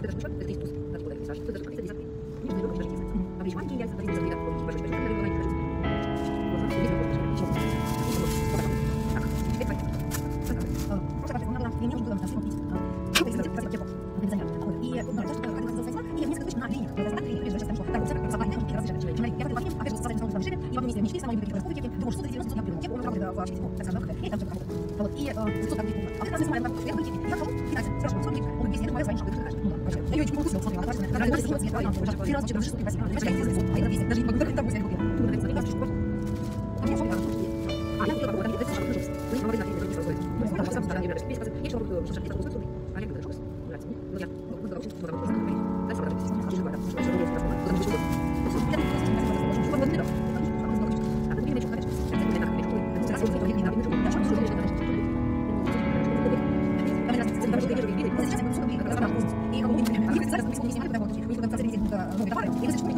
Gracias. Я говорю, 我没得话聊一个是处理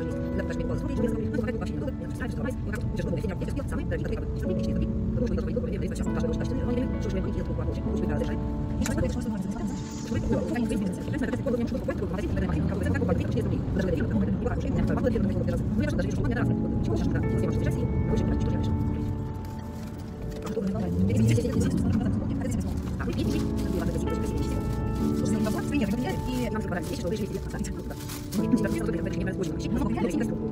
Очень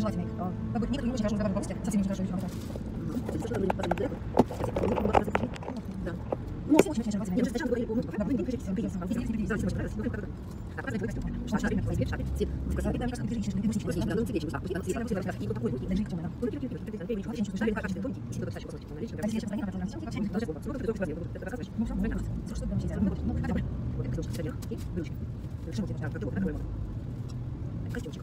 желательный. Как бы некоторые не очень хорошо разговаривают по-русски, совсем не очень хорошо Ну, все очень очень желательно. Я же сначала говорила, да, вы не пишете, вы пишете, вы пишете, вы пишете, вы пишете, вы пишете, а потом вы пишете, что шарик, шарик, шарик, тип, сказал, это мне кажется, ты пишешь, ты пишешь, ты пишешь, ты пишешь, ты пишешь, ты пишешь, и вот такой вот, даже темно, да. Ну, ты пишешь, ты пишешь, ты пишешь, очень шарик, как кажется, тонкий, если кто-то чаще посмотрит, на личном, конечно, страница, которая на всем, вообще, даже вот, смотри, ты только возьми, ты рассказываешь, ну, все, ну, все, что там сейчас, ну, ну, хотя бы, вот, это костюмчик средних и брючки. Что у тебя, как такой, такой вот. Костюмчик.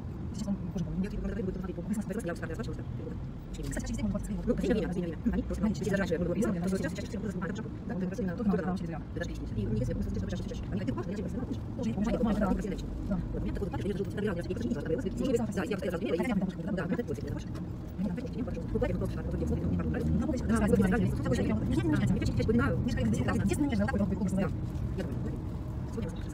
да,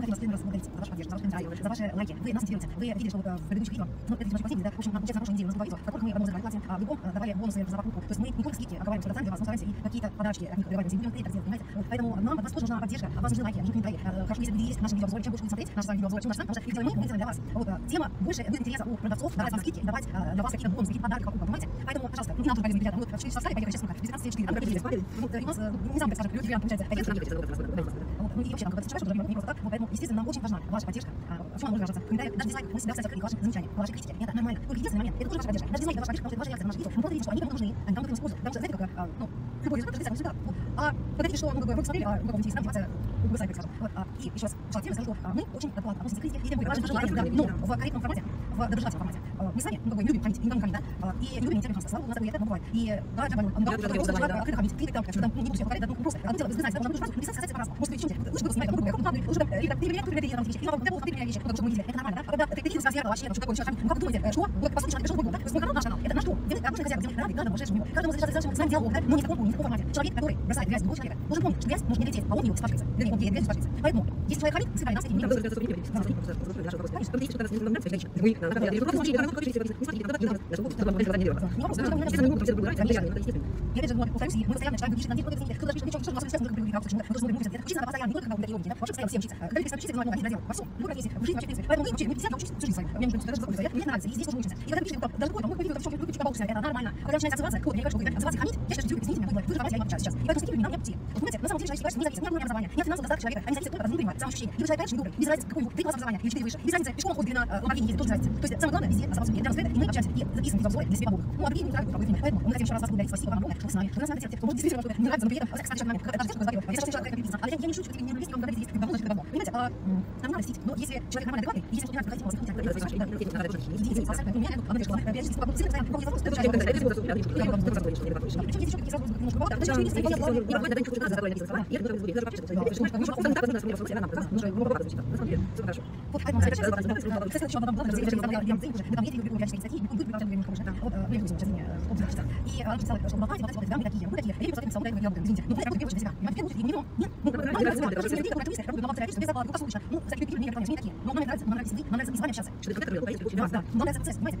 эти можно сказать. Они не понравилось, даже не знаю. Ну, не сколько папа не знает, как Ну, вы знаете, что что земли. И просто больше часть, это 5 лет, да, что начинают свои 8. Ну, как фамилия, конечно. Не ладно, правда. Все, да, да, да, да. И не буду сказать. Видите, как здесь вот мы что да? Но на следующем месяце вообще даже не находится. Что август, сентябрь, даже в Москве. Да, на следующем месяце даже как-то. Последний девочка, как раз. Ну, да, вообще, раз, очень долго. Это не очень. Очень много, так, и не вообще, дальше. чтобы мол, благодарили наше авторство. Ну, что мы не там листы, это 8, ее реально очень мало. Ну, ее единственное стараемся, Да. да. Ну, 300 рублей, то есть мы даже делаем, снимать, значит, 8 страниц. Так что не переживайте, девушки, спасибо большое. Мы хотим вас в первый раз поблагодарить за вашу поддержку, за ваши комментарии, за ваши лайки. Вы нас мотивируете. Вы видели, что вот, э, в предыдущих видео, ну, это немножко последний, да, в общем, нам, получается, на прошлой неделе у нас было видео, в которых мы одному задавали платье, а в другом э, давали бонусы за покупку. То есть мы не только скидки оговариваем, что это для вас, но стараемся и какие-то подарочки от них договариваемся. И будем впредь так делать, понимаете? Вот, поэтому нам от вас тоже нужна поддержка, от вас нужны лайки, нужны комментарии. Э, Хорошо, если вы есть наши видеообзоры, чем больше будете смотреть наши с вами видеообзоры, чем наш сам, потому что их делаем мы, мы делаем для вас. Вот, э, тема больше будет интереса у продавцов, давать вам скидки, давать э, для вас какие-то бонусы, какие-то подарки, покупок, понимаете? Поэтому, пожалуйста, ну, нам тоже полезно, ребята. Мы вот в 4 часа встали, поехали, сейчас сколько? Без 15 4, А, как да? вы Вот, э, и у нас, э, не знаю, как скажем, люди, получается, А я сам ехать, это вот, это вот, вот, ну и вообще, нам как бы что это не просто так, вот поэтому, естественно, нам очень важна ваша поддержка. А, в чем она может выражаться? В комментариях, даже дизлайк, мы всегда кстати, открыты к вашим замечаниям, к вашей критике, и это нормально. Только единственный момент, это тоже ваша поддержка. Даже дизлайк, это ваша поддержка, потому что это ваша реакция на наши видео. Мы просто видим, что они кому нужны, они кому-то используют. Потому что, знаете, как, а, ну, любой результат, это всегда, вот. А погодите, что, ну, как бы, вы посмотрели, а, у кого-нибудь есть мотивация, вы сайт, скажем. Вот, а, и еще раз, в тему скажу, что а, мы очень адекватно относимся к критике, и тем более, да, но в корректном формате, в доброжелательном формате. Мы сами, ну, как бы, любим хамить, никому не хамить, да, и не любим инициативу хамства. Слава у нас такое это бывает. И, да, нормально. Ну, да, просто желательно открыто хамить, критик там, что там, ну, не буду себя повторять, ну, просто, одно дело, вы знаете, да, можно просто написать, сказать по-разному. Может, чувствуете, лучше бы смотреть, лучше бы, лучше бы, или там, ты меня, ты меня, ты меня, вещи, или там, ты меня вещи, потому что мы видели, это нормально, да, когда ты критик сказал, вообще, что такое человек, ну, как вы думаете, что, вот, по сути, человек пришел в Google, да, свой канал, наш канал, это на что? Делает обычный хозяин, делает рады, каждому вошедшему, каждому задержаться с нами диалог, да, но не в таком, не в таком формате. Человек, который бросает грязь в другого человека, должен помнить, что грязь может не лететь, а он его спрашивается, вернее, он ест грязь спрашивается. Поэтому, если человек хамит, мы сказали, нас этим не Там будем. тоже это не просто просто просто наш вопрос. Конечно, потому что раз не нравится, конечно. Мы на на я просто смотрите, когда хотите, не смотрите, когда даже вот чтобы вам не делать. Не вопрос, Да, просто у меня если не будет нравится, это это естественно. Я опять же говорю, повторюсь, и мы постоянно читаем, пишем, где кто-то книги, кто-то пишет, ничего, что у нас естественно, как бы, как мы тоже смотрим, это учиться постоянно, не только вы такие да, вообще постоянно учиться. Когда вы учиться, делать много, делать, во всем, в жизни вообще, в. Поэтому мы вообще, мы все учимся всю жизнь свою. Мне нужно даже закончить, мне нравится, и здесь тоже учимся. И когда пишете, даже какой-то, мы видео, что вы чуть это нормально. Когда начинается отзываться, кто, я что вы отзываться хамить, я считаю, что извините меня, вы же я не обучаюсь сейчас. И поэтому не обучили. Вот понимаете, на самом деле, человечество не зависит ни от уровня образования, ни от финансового достатка человека, а не зависит только от внутреннего самоощущения. Либо человек не добрый, без разницы, какой три класса образования, или четыре выше, без разницы, пешком ходит на Ламборгини ездит, тоже разницы. То есть самое главное везде оставаться для нас и мы общаемся, и записываем видеообзоры для себя по Ну, а другие не нравятся, поэтому мы хотим еще раз вас благодарить, спасибо вам огромное, что вы с нами, вы нас смотрите, кто может действительно что не нравится, но при этом, кстати, что нами, это же что говорю, если человек переписан, а я не шучу, не люблю, вам говорить, здесь давно, значит, давно. Понимаете, а нам надо сидеть, но если человек нормально адекватный, если он не нравится, хотите, хотите, хотите, хотите, хотите, идите, ну, а если так самом деле, все хорошее. Вот, мы любим сейчас не обзываться. И она написала, что болтать, болтать, болтать, вы такие, вы такие. Я просто написала, я говорю, извините, ну, я работаю для себя. Я в первую очередь, не нет, ну, надо нравится, потому что. Ну. Но все мы мы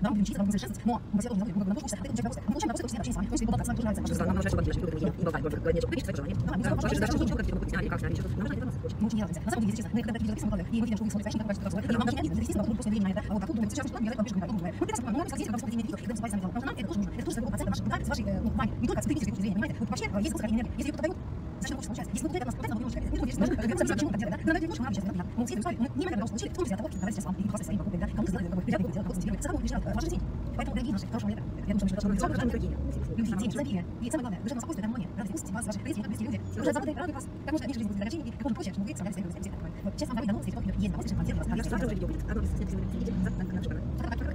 но мы должны, мы Мы удовольствие общения с вами, то есть болтать с вами тоже нравится. Что нам нужно, чтобы делать, чтобы и болтать, Мы не. На самом деле, если мы когда мы вы мы просто на это. А мы понимаем, мы когда когда ну, не вообще нас процент, мы ну, даже почему так делать, да? Но давайте немножко нам сейчас, да, мы все это мы не могли получили, в том числе от того, что давайте сейчас вам и классы своим покупать, да, кому-то сделать, как бы, приятно будет делать, кого-то сделать, сам решать ваш день. Поэтому, дорогие наши, хорошего лета. Я думаю, что мы должны такие. любви, деньги, изобилие. И самое главное, душевное спокойствие, гармония, радость, вкусности вас, ваших близких, близкие люди. Уже заботы, радуют вас, как можно меньше жизни будет огорчений, и как можно проще, чтобы вы справлялись с своими друзьями. Вот, честно, вам дорогие, до новых встреч, кто есть, до вас, слышим, поддерживать вас. Завтра уже видео будет, а то без сегодня видите, завтра